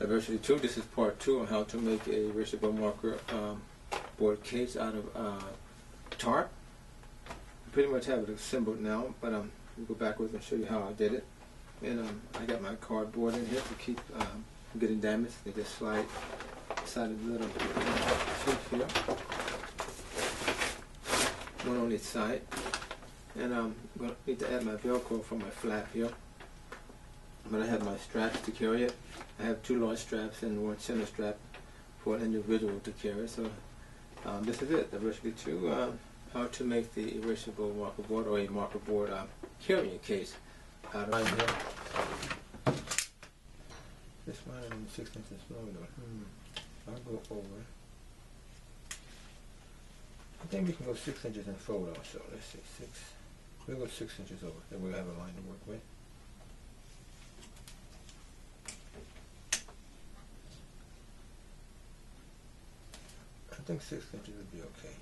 Diversity 2, this is part 2 on how to make a erasable marker um, board case out of uh, tarp. I pretty much have it assembled now, but um, we'll go backwards and show you how I did it. And um, I got my cardboard in here to keep um, getting damaged. They just slide inside the little sheet here. One on each side. And um, I'm going to need to add my Velcro for my flap here. But I have my straps to carry it. I have two large straps and one center strap for an individual to carry. So um, this is it, the recipe to uh, how to make the erasable marker board or a marker board uh, carrying case out of here. This one is six inches longer. Hmm. I'll go over. I think we can go six inches and fold also. Let's see, six. We'll go six inches over. Then we'll have a line to work with. Think six inches would be okay.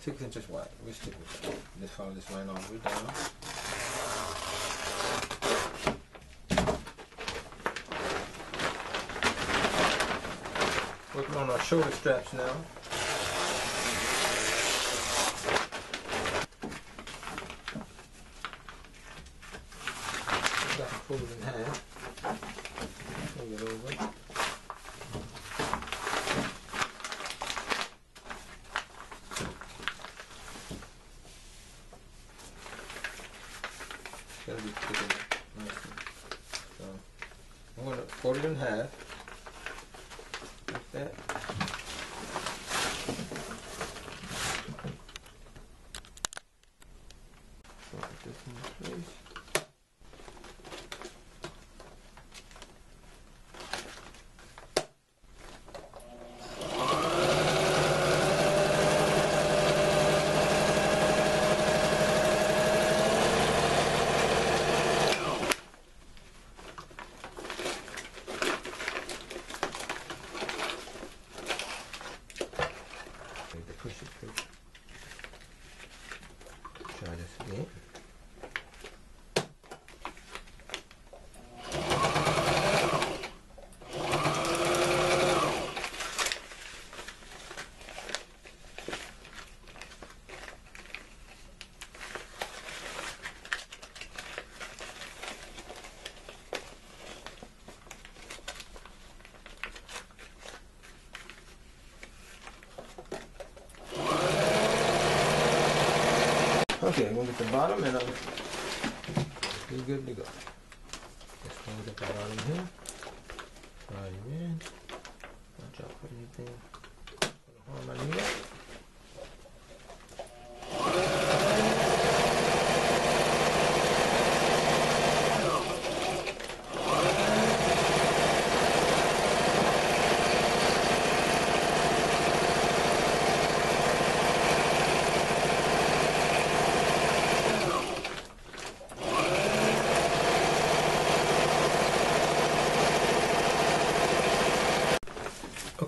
Six inches wide. We stick with that. Just follow this line all the way down. Working on our shoulder straps now. Got it folded in half. Fold it over. Gotta be thick enough, nicely. So, I'm gonna fold it in half, like that. So put this in place. Need to push it through. Try this again. Okay, I'm gonna get the bottom and I'm be good to go. Just gonna get the bottom here. Slide it in. Watch out for anything. Put a hole in my needle.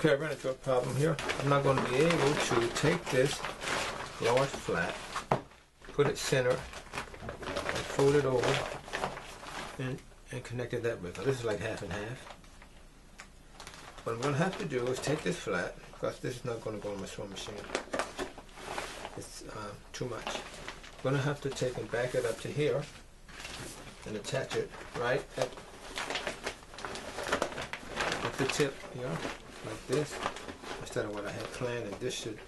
Okay, I ran into a problem here. I'm not going to be able to take this large flat, put it center, and fold it over, and, and connect it that way. 'cause this is like half and half. What I'm going to have to do is take this flat, because this is not going to go on my sewing machine. It's uh, too much. I'm going to have to take and back it up to here, and attach it right at, at the tip here like this instead of what I had planned and this should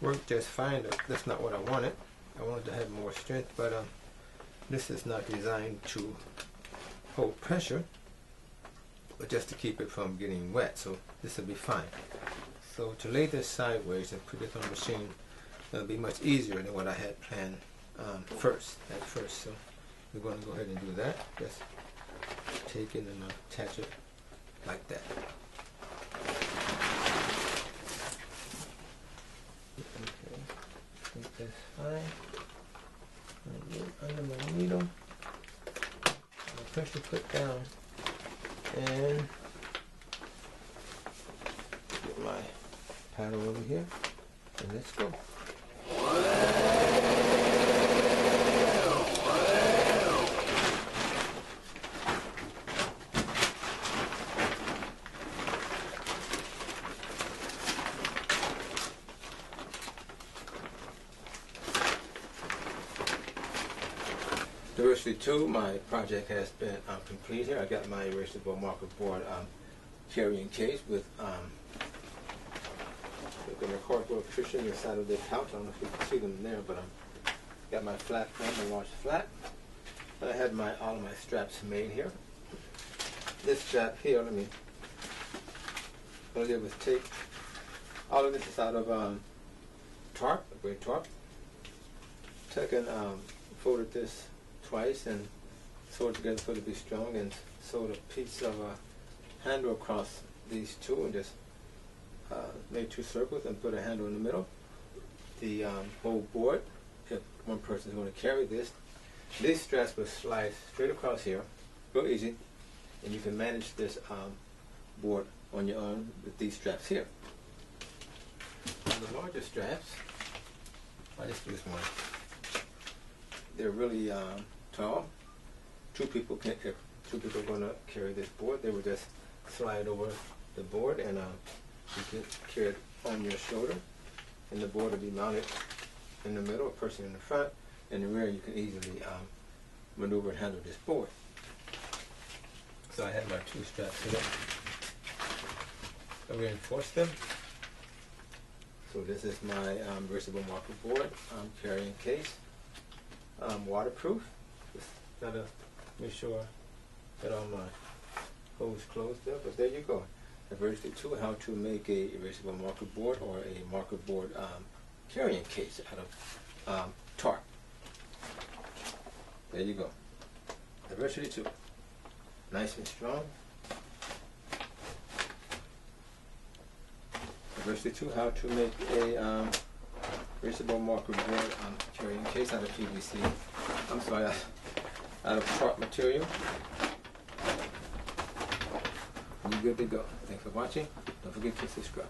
work just fine that's not what I wanted. I wanted to have more strength but um, this is not designed to hold pressure but just to keep it from getting wet so this will be fine. So to lay this sideways and put it on the machine it'll be much easier than what I had planned um, first at first so we're going to go ahead and do that. Just take it and attach it like that Okay, I think that's fine. I get under my needle. My the put down. And get my paddle over here. And let's go. Diversity 2, my project has been um, complete here. I got my erasable marker board um, carrying case with um, with cardboard cushion inside of the couch. I don't know if you can see them there, but I um, got my flat frame, my large flat. And I had my all of my straps made here. This strap here, let me, what I did was all of this is out of um, tarp, a gray tarp. And um, folded this twice and sew it together so it'll be strong and sewed a piece of a handle across these two and just uh, made two circles and put a handle in the middle. The um, whole board, if one person is going to carry this, these straps will slide straight across here, real easy, and you can manage this um, board on your own with these straps here. The larger straps, I just use one. They're really um, tall. Two people can, if two people are going to carry this board, they would just slide over the board and uh, you can carry it on your shoulder, and the board will be mounted in the middle, a person in the front. In the rear, you can easily um, maneuver and handle this board. So I have my two straps here. I reinforce them. So this is my um, versatile marker board um, carrying case. Um, waterproof. Gotta make sure that all my holes closed up. But there you go. Diversity 2, how to make a erasable marker board or a marker board um, carrying case out of um, tarp. There you go. Diversity 2. Nice and strong. Diversity 2, how to make a um, erasable marker board um, carrying case out of PVC. I'm sorry, out of tarp material. You're good to go. Thanks for watching. Don't forget to subscribe.